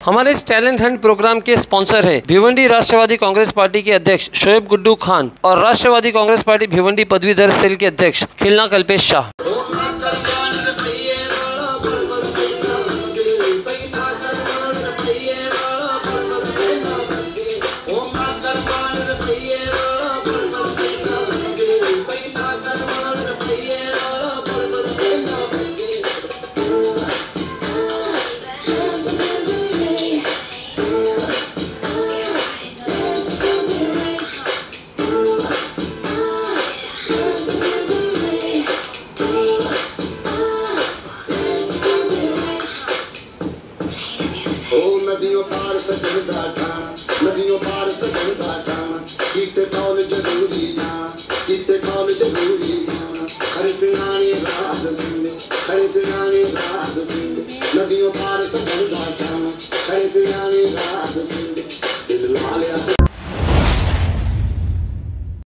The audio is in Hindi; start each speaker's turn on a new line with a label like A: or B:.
A: हमारे इस टैलेंट हंट प्रोग्राम के स्पॉन्सर है भिवंडी राष्ट्रवादी कांग्रेस पार्टी के अध्यक्ष शोएब गुड्डू खान और राष्ट्रवादी कांग्रेस पार्टी भिवंडी पदवीधर सेल के अध्यक्ष खिलना कल्पेश शाह।
B: नदियों पार सकंदा ठाण नदियों पार सकंदा ठाण कीते कौल ज़रूरी जाना कीते कौल ज़रूरी जाना हर सिंहानी रात सिंह, हर सिंहानी रात सिंह। नदियों पार सजन दा ठाण हर सिंगानी रात सिंह।